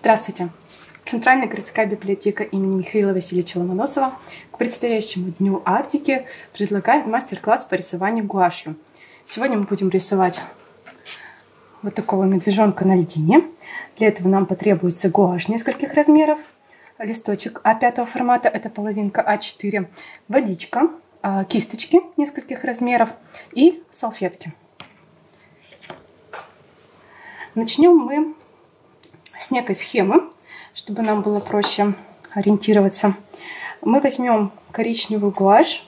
Здравствуйте! Центральная городская библиотека имени Михаила Васильевича Ломоносова к предстоящему Дню Арктики предлагает мастер-класс по рисованию гуашью. Сегодня мы будем рисовать вот такого медвежонка на льдине. Для этого нам потребуется гуашь нескольких размеров, листочек А5 формата, это половинка А4, водичка, а, кисточки нескольких размеров и салфетки. Начнем мы с некой схемы, чтобы нам было проще ориентироваться. Мы возьмем коричневую гуашь,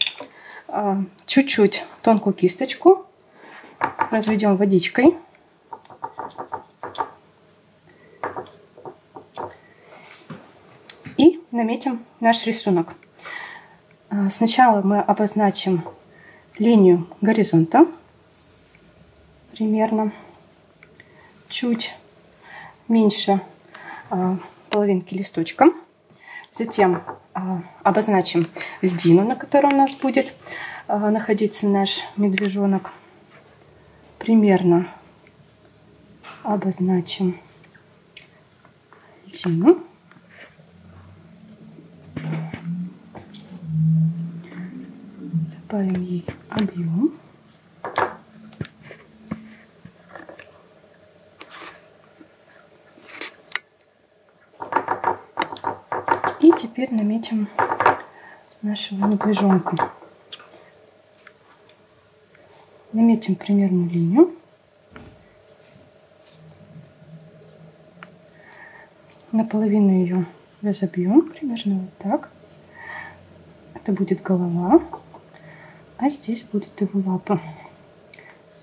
а, чуть-чуть тонкую кисточку, разведем водичкой. И наметим наш рисунок. А, сначала мы обозначим линию горизонта примерно чуть меньше а, половинки листочка. Затем а, обозначим льдину, на которой у нас будет а, находиться наш медвежонок. Примерно обозначим льдину. Добавим ей объем. Теперь наметим нашего медвежонка. Наметим примерную линию. Наполовину ее разобьем, примерно вот так. Это будет голова, а здесь будет его лапа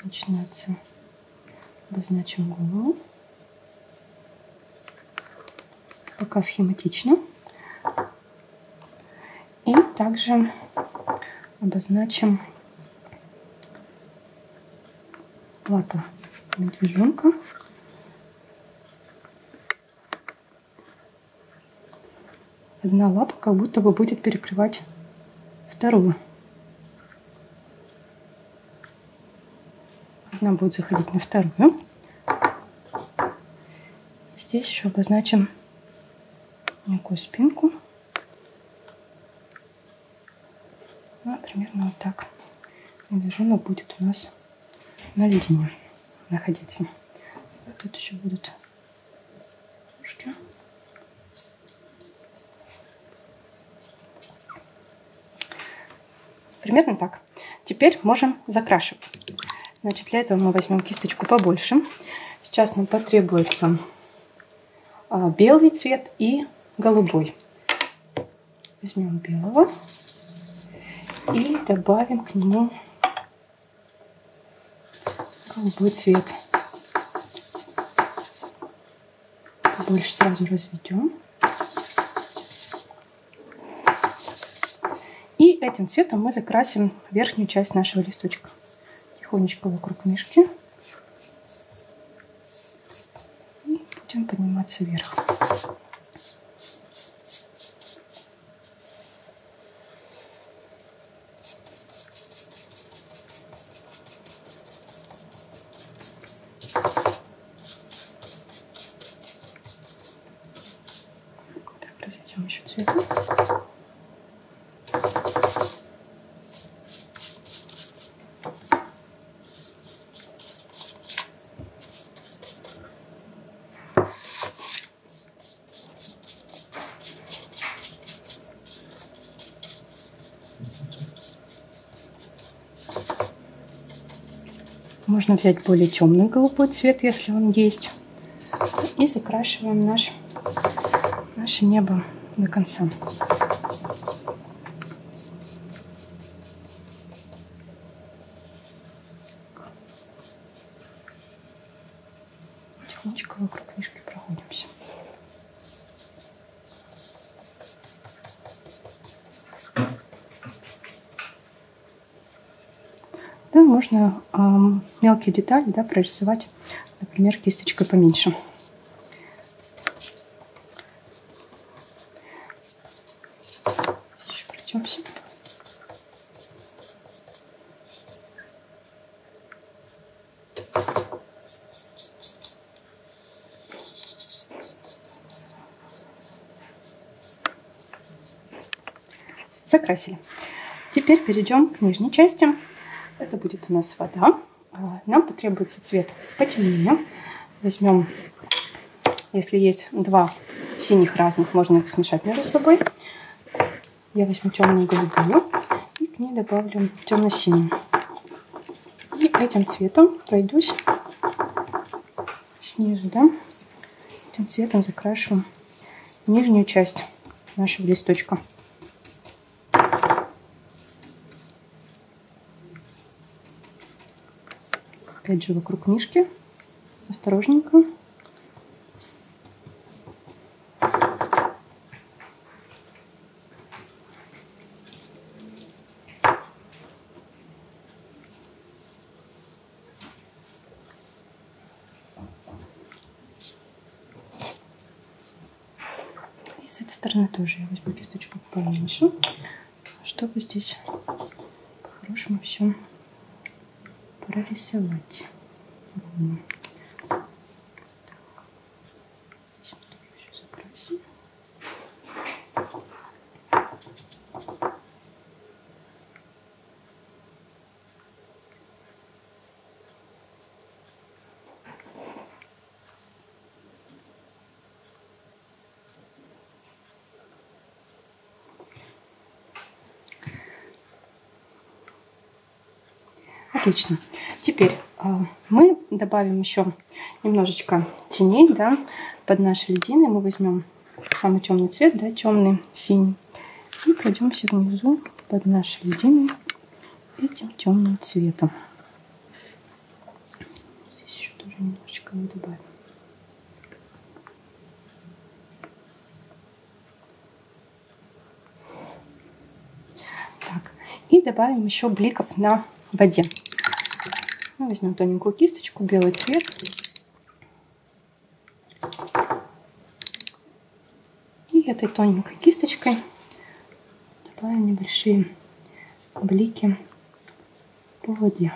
начинаться. Обозначим голову. Пока схематично. Также обозначим лапу медвежонка. Одна лапа как будто бы будет перекрывать вторую. Одна будет заходить на вторую. Здесь еще обозначим некую спинку. Ну, примерно вот так. Медвежонок будет у нас на льдине находиться. Тут еще будут ушки. Примерно так. Теперь можем закрашивать. Значит, для этого мы возьмем кисточку побольше. Сейчас нам потребуется а, белый цвет и голубой. Возьмем белого и добавим к нему голубой цвет. Больше сразу разведем. И этим цветом мы закрасим верхнюю часть нашего листочка. Тихонечко вокруг мишки. И будем подниматься вверх. Разведем еще цвета. Можно взять более темный голубой цвет, если он есть. И закрашиваем наш, наше небо до конца. мелкие детали да, прорисовать, например, кисточкой поменьше. Закрасили. Теперь перейдем к нижней части. Это будет у нас вода. А, нам потребуется цвет потемнее. Возьмем, если есть два синих разных, можно их смешать между собой. Я возьму темную голубую и к ней добавлю темно-синий. И этим цветом пройдусь снизу, да, этим цветом закрашу нижнюю часть нашего листочка. Опять же вокруг мишки, осторожненько. с этой стороны тоже я возьму кисточку поменьше, чтобы здесь по-хорошему все прорисовать. Отлично. Теперь э, мы добавим еще немножечко теней да, под нашей льдиной. Мы возьмем самый темный цвет, да, темный синий. И пройдемся внизу под нашей льдиной этим темным цветом. Здесь еще тоже немножечко мы добавим. И добавим еще бликов на воде. Ну, возьмем тоненькую кисточку, белый цвет. И этой тоненькой кисточкой добавим небольшие блики по воде.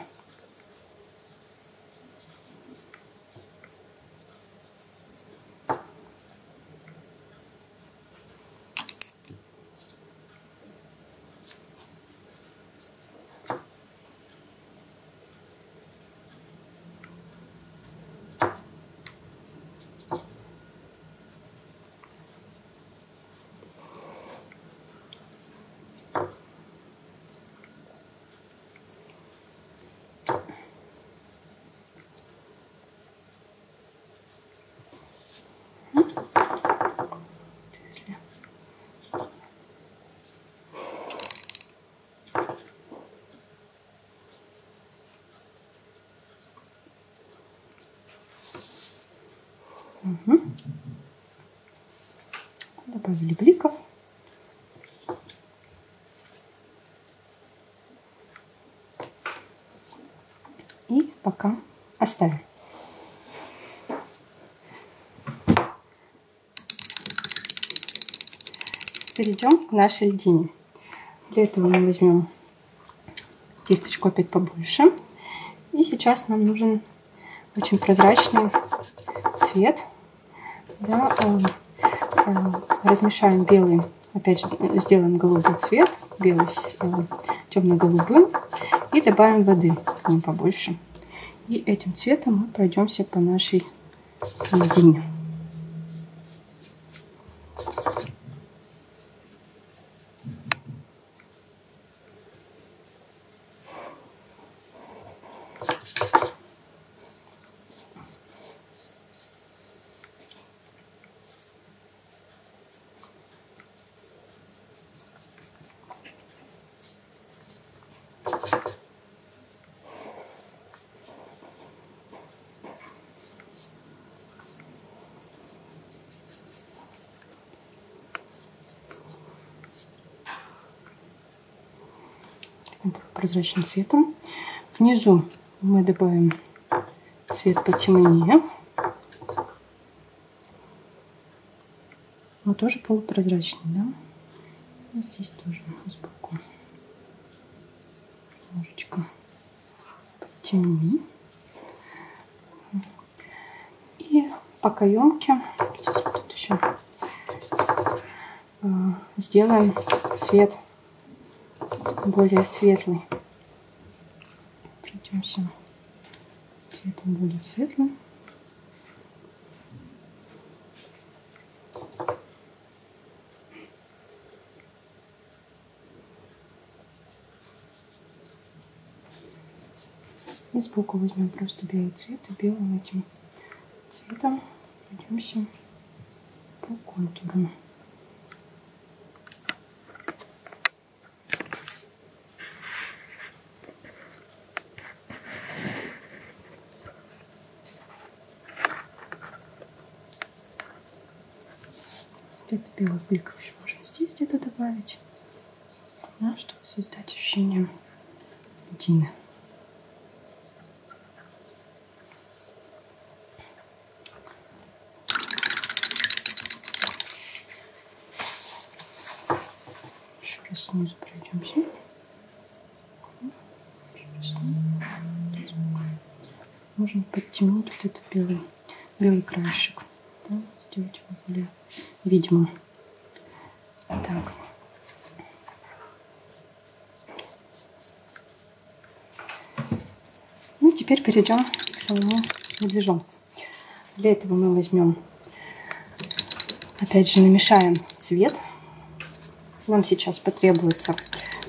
Угу. Добавили бликов. И пока оставим. Перейдем к нашей льдине. Для этого мы возьмем кисточку опять побольше. И сейчас нам нужен очень прозрачный цвет да, э, э, размешаем белый, опять же, сделаем голубой цвет, белый с э, темно-голубым, и добавим воды побольше. И этим цветом мы пройдемся по нашей льдине. Прозрачным цветом. Внизу мы добавим цвет потемнее. Но тоже полупрозрачный, да? И здесь тоже сбоку немножечко потемнее. И по каемке сейчас вот еще, э, сделаем цвет более светлый. Пройдемся цветом более светлым. И сбоку возьмем просто белый цвет и белым этим цветом пройдемся по контуру. Где-то белый блик еще можно здесь где-то добавить, да, чтобы создать ощущение льдины. Еще раз снизу пройдемся. Можно подтянуть вот этот белый, белый краешек. Да, сделать его более видимо. Так. Ну, теперь перейдем к самому медвежонку. Для этого мы возьмем, опять же, намешаем цвет. Нам сейчас потребуется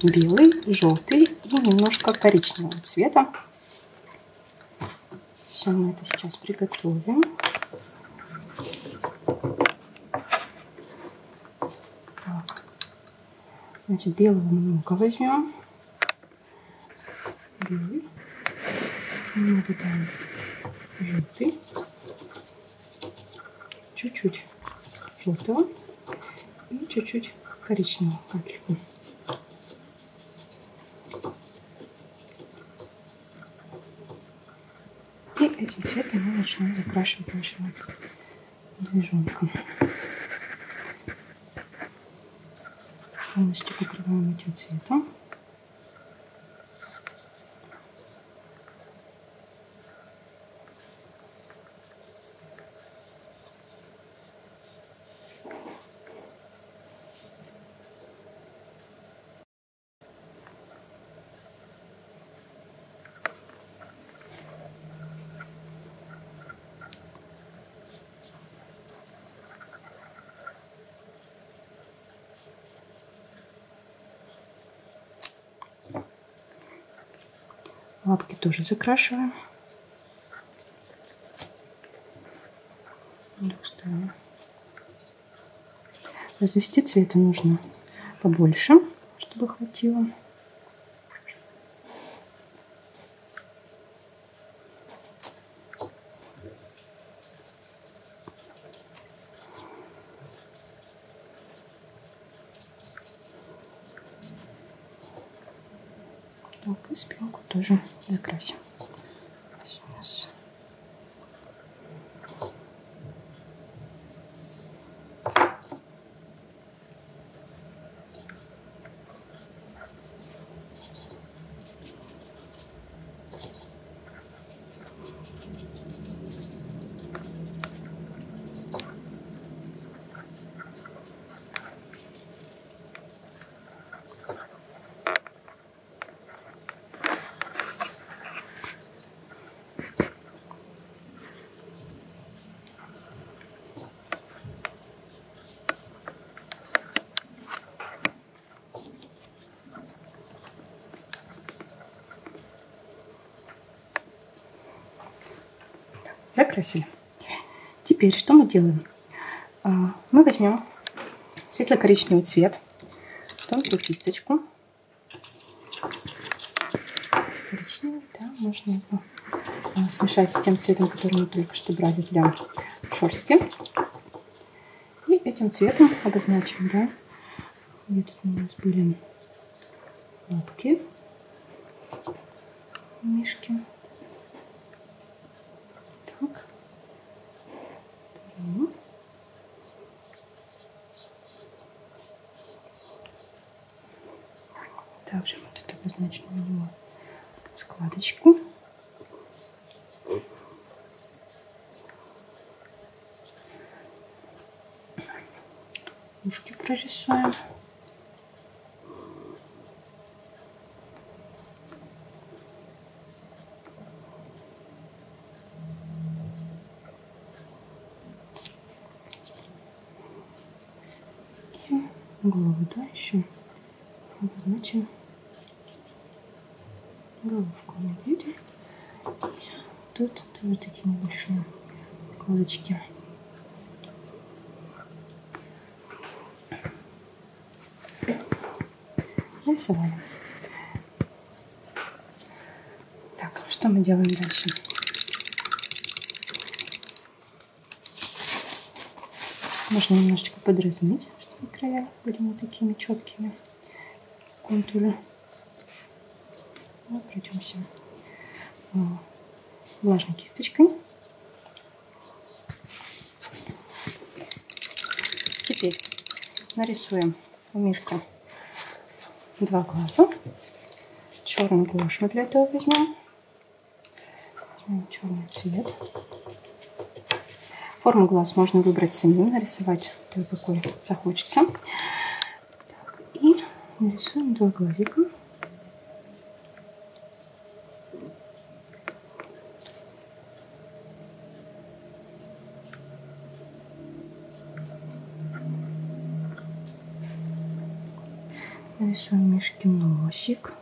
белый, желтый и немножко коричневого цвета. Все мы это сейчас приготовим. Значит, белого много возьмем. Белый. Мы добавим желтый. Чуть-чуть желтого. И чуть-чуть коричневого капельку. И этим цветом мы начнем закрашивать нашего движенка. Полностью покрываем этим цветом. Лапки тоже закрашиваем. Развести цвета нужно побольше, чтобы хватило. Так, и спинку тоже закрасим. Сейчас. Закрасили. Теперь что мы делаем? А, мы возьмем светло-коричневый цвет, тонкую кисточку. Коричневый, да, можно его а, смешать с тем цветом, который мы только что брали для шерстки. И этим цветом обозначим, да, где тут у нас были лапки мишки. перерисуем. И голову, да, еще обозначим головку медведя. И тут тоже такие небольшие складочки. Нарисовали. Так, что мы делаем дальше? Можно немножечко подразмыть, чтобы края были не такими четкими контуры. Вот, пройдемся а, влажной кисточкой. Теперь нарисуем у Мишка два глаза. Черный гуашь мы для этого возьмем. Возьмем черный цвет. Форму глаз можно выбрать самим, нарисовать той, какой захочется. И нарисуем два глазика. Носик.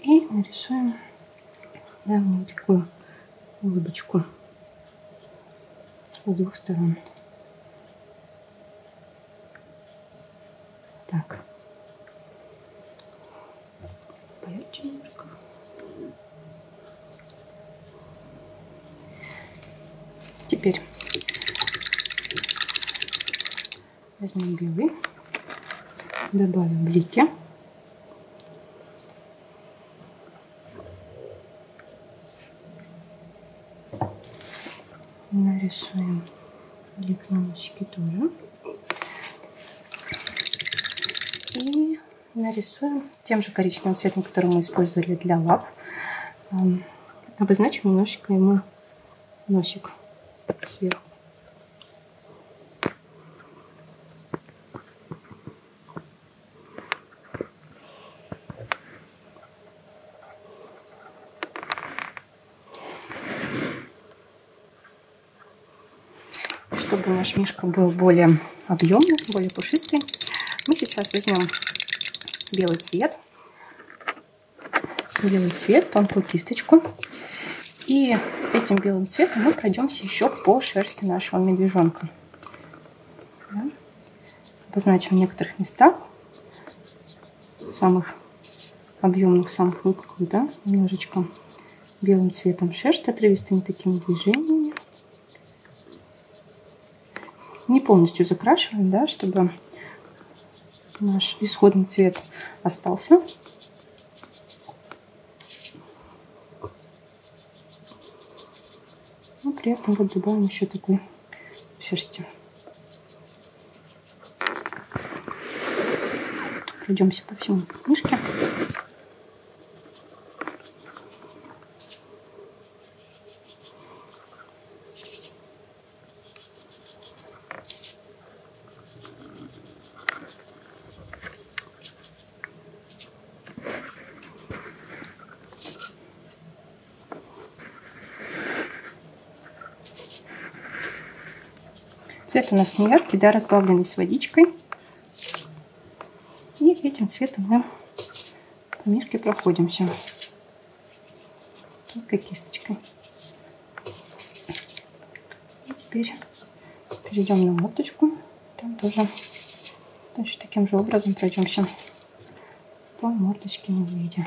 И нарисуем да, вот такую улыбочку с двух сторон. Так. Поярче немножко. Теперь возьмем белый, добавим блики. Нарисуем носике тоже. И нарисуем тем же коричневым цветом, который мы использовали для лап. Обозначим немножечко ему носик сверху. чтобы наш мишка был более объемный, более пушистый, мы сейчас возьмем белый цвет, белый цвет, тонкую кисточку. И этим белым цветом мы пройдемся еще по шерсти нашего медвежонка. Да? Обозначим в некоторых местах, самых объемных, самых выпуклых, да, немножечко белым цветом шерсть, отрывистыми такими движениями не полностью закрашиваем, да, чтобы наш исходный цвет остался. Но при этом вот добавим еще такой шерсти. Пройдемся по всему книжке. Цвет у нас не яркий, да, разбавленный с водичкой. И этим цветом мы по мишке проходимся. Только кисточкой. И теперь перейдем на мордочку. Там тоже точно таким же образом пройдемся по мордочке медведя.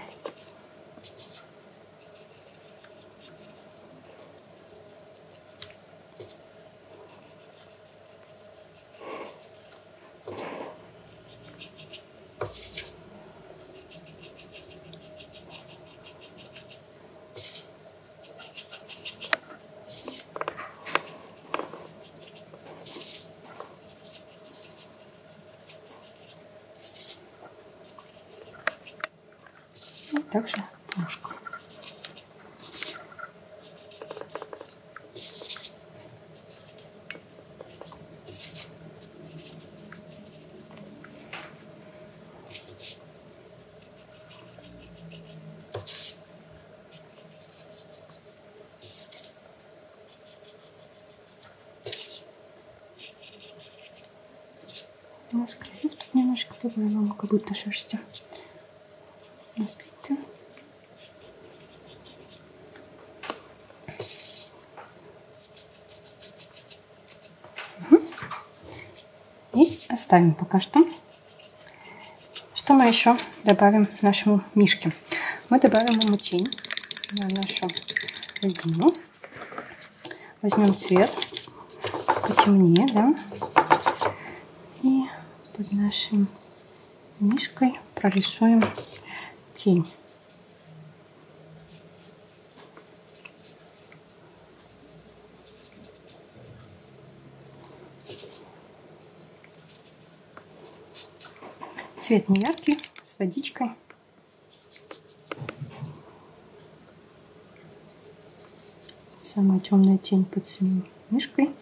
также ножку. У тут немножко добавила, как будто шерсти. Спинке. И оставим пока что. Что мы еще добавим нашему мишке? Мы добавим ему тень на нашу резину. Возьмем цвет потемнее, да, и под нашим мишкой прорисуем тень. Цвет не яркий, с водичкой. Самая темная тень под мишкой.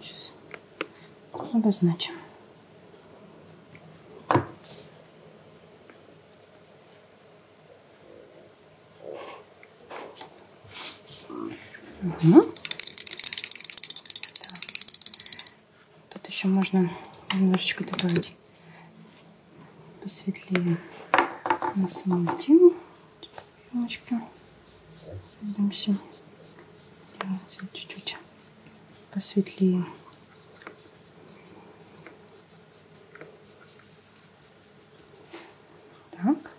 Сейчас обозначим. Угу. Тут еще можно немножечко добавить посветлее на самом тему. Будемся делать чуть-чуть посветлее. Так.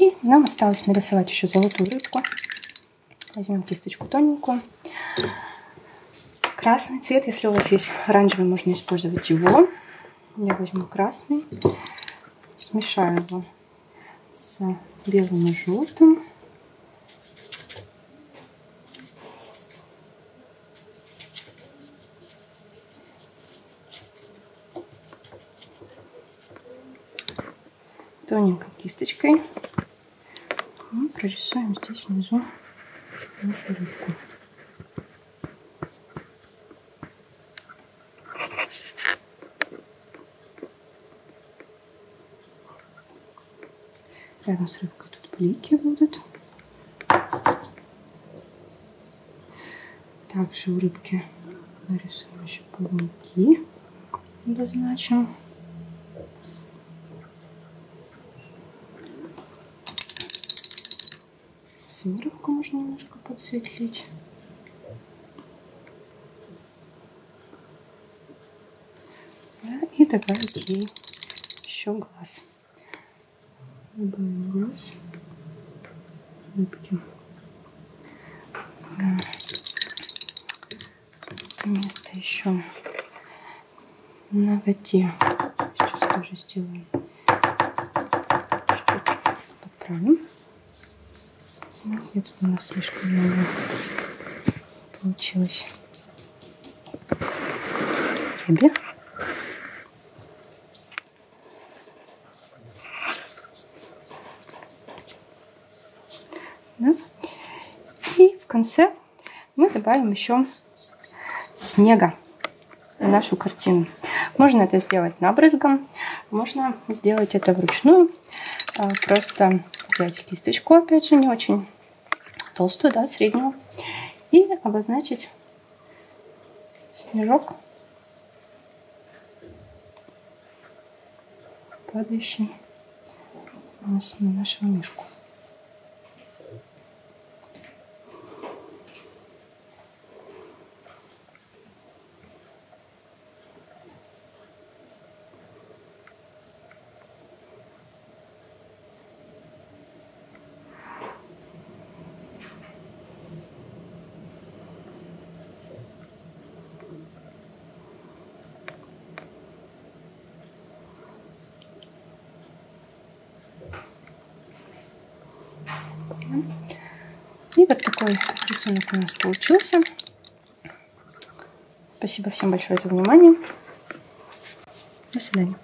И нам осталось нарисовать еще золотую рыбку. Возьмем кисточку тоненькую. Красный цвет, если у вас есть оранжевый, можно использовать его. Я возьму красный, смешаю его с белым и желтым. Тоненькой кисточкой и прорисуем здесь внизу нашу рыбку. Рядом с рыбкой тут блики будут. Также у рыбки нарисуем еще плавники. Обозначим. Сверху можно немножко подсветлить. Да, и добавить ей еще глаз добавим глаз рыбки. Это место еще на воде. Сейчас тоже сделаем. Чуть-чуть подправим. Тут у нас слишком много получилось рыбе. Да? И в конце мы добавим еще снега в нашу картину. Можно это сделать набрызгом, можно сделать это вручную. А, просто взять кисточку, опять же, не очень толстую, да, среднюю, и обозначить снежок, падающий у нас на нашу мишку. И вот такой рисунок у нас получился. Спасибо всем большое за внимание. До свидания.